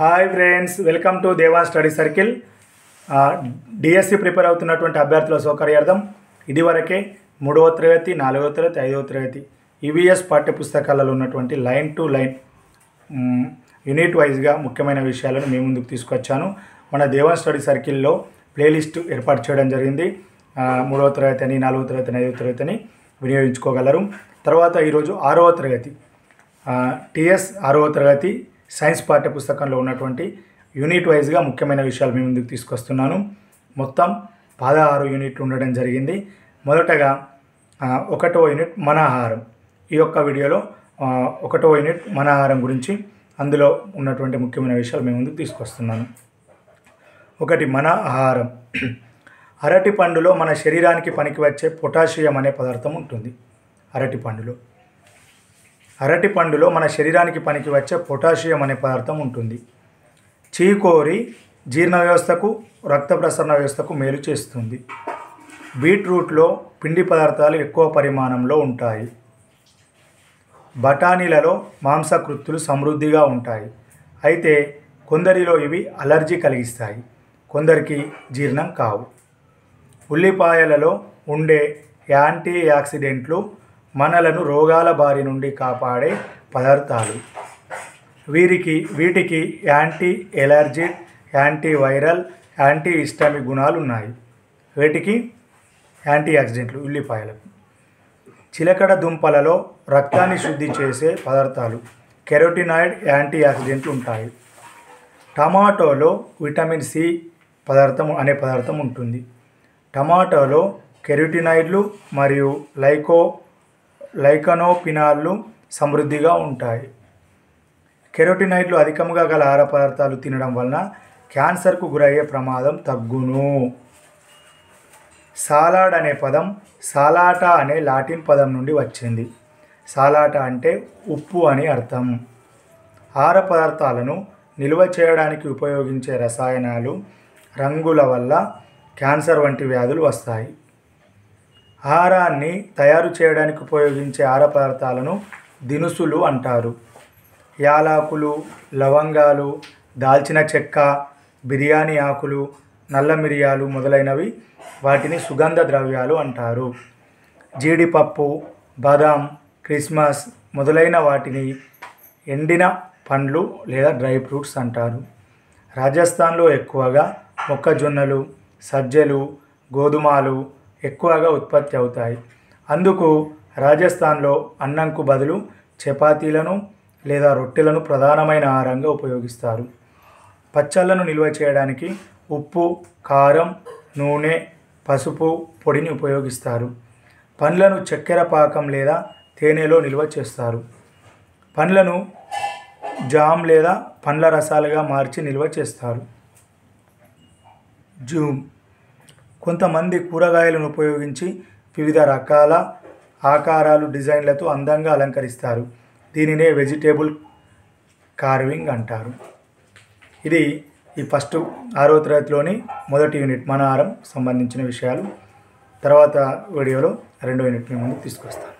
Hi friends welcome to Deva study circle. DSC prepare అవుతున్నటువంటి అభ్యర్థుల సౌకర్యార్థం ఇదివరకే మూడవ తరగతి నాలుగవ తరగతి ఐదవ తరగతి ఈవీఎస్ పాఠ్య పుస్తకాలలో ఉన్నటువంటి లైన్ టు లైన్ యూనిట్ వైజ్గా ముఖ్యమైన విషయాలను మీ ముందుకు తీసుకొచ్చాను. మన దేవా స్టడీ సర్కిల్లో ప్లేలిస్ట్ ఏర్పాటు చేయడం జరిగింది. మూడవ తరగతి అని నాలుగవ తరగతి అని ఐదవ తరగతి అని వినియోగించుకోగలరు. తర్వాత ఈరోజు ఆరవ తరగతి. టిఎస్ ఆరవ తరగతి సైన్స్ పాఠ్య పుస్తకంలో ఉన్నటువంటి యూనిట్ వైజ్గా ముఖ్యమైన విషయాలు మీ ముందుకు తీసుకొస్తున్నాను. మొత్తం పదహారు యూనిట్లు ఉండడం జరిగింది. మొదటగా ఒకటో యూనిట్ మన ఆహారం ఈ యొక్క వీడియోలో ఒకటో యూనిట్ మన ఆహారం గురించి అందులో ఉన్నటువంటి ముఖ్యమైన విషయాలు మీ ముందుకు తీసుకొస్తున్నాను. ఒకటి మన ఆహారం అరటి పండులో మన శరీరానికి పనికి వచ్చే పొటాషియం అనే పదార్థం ఉంటుంది. అరటి పండులో. అరటి పండులో మన శరీరానికి పనికి వచ్చే పొటాషియం అనే పదార్థం ఉంటుంది. చీకోరి జీర్ణ వ్యవస్థకు రక్త ప్రసరణ వ్యవస్థకు మేలు చేస్తుంది. బీట్రూట్లో పిండి పదార్థాలు ఎక్కువ పరిమాణంలో ఉంటాయి. బఠానీలలో మాంసకృత్తులు సమృద్ధిగా ఉంటాయి. అయితే కొందరిలో ఇవి అలర్జీ కలిగిస్తాయి. కొందరికి జీర్ణం కావు. ఉల్లిపాయలలో ఉండే యాంటీ యాక్సిడెంట్లు మనలను రోగాల బారి నుండి కాపాడే పదార్థాలు. వీరికి వీటికి anti allergic anti viral anti histaminic గుణాలు ఉన్నాయి. వీటికి యాంటీ ఆక్సిడెంట్లు ఉల్లిపాయలకు చిలకడ దుంపలలో రక్తాన్ని శుద్ధి చేసే పదార్థాలు కెరోటినాయిడ్ యాంటీ ఆక్సిడెంట్లు ఉంటాయి. టమాటోలో విటమిన్ సి పదార్థం అనే పదార్థం ఉంటుంది. టమాటోలో కెరోటినాయిడ్లు మరియు లైకో లైకనోపినాళ్ళు సమృద్ధిగా ఉంటాయి. కెరోటినాయిడ్లు అధికంగా గల ఆహార పదార్థాలు తినడం వలన క్యాన్సర్కు గురయ్యే ప్రమాదం తగ్గును. సాలాడ్ అనే పదం సాలాటా అనే లాటిన్ పదం నుండి వచ్చింది. సాలాటా అంటే ఉప్పు అని అర్థం. ఆహార పదార్థాలను నిల్వ చేయడానికి ఉపయోగించే రసాయనాలు రంగుల వల్ల క్యాన్సర్ వంటి వ్యాధులు వస్తాయి. ఆహారాన్ని తయారు చేయడానికి ఉపయోగించే ఆహార పదార్థాలను దినుసులు అంటారు. యాలకులు లవంగాలు దాల్చిన చెక్క బిర్యానీ ఆకులు నల్ల మిరియాలు మొదలైనవి వాటిని సుగంధ ద్రవ్యాలు అంటారు. జీడిపప్పు బాదాం క్రిస్మస్ మొదలైన వాటిని ఎండిన పండ్లు లేదా డ్రై ఫ్రూట్స్ అంటారు. రాజస్థాన్లో ఎక్కువగా మొక్కజొన్నలు సజ్జలు గోధుమలు ఎక్కువగా ఉత్పత్తి అవుతాయి. అందుకు రాజస్థాన్లో అన్నంకు బదులు చపాతీలను లేదా రొట్టెలను ప్రధానమైన ఆహారంగా ఉపయోగిస్తారు. పచ్చళ్ళను నిల్వ చేయడానికి ఉప్పు కారం నూనె పసుపు పొడిని ఉపయోగిస్తారు. పండ్లను చక్కెర పాకం లేదా తేనెలో నిల్వ చేస్తారు. పండ్లను జామ్ లేదా పండ్ల రసాలుగా మార్చి నిల్వ చేస్తారు. జూమ్ కొంతమంది కూరగాయలను ఉపయోగించి వివిధ రకాల ఆకారాలు డిజైన్లతో అందంగా అలంకరిస్తారు. దీనినే వెజిటేబుల్ కార్వింగ్ అంటారు. ఇది ఈ ఫస్ట్ ఆరో తరగతిలోని మొదటి యూనిట్. మన ఆరం సంబంధించిన విషయాలు తర్వాత వీడియోలో రెండో యూనిట్ మీ ముందు తీసుకొస్తాను.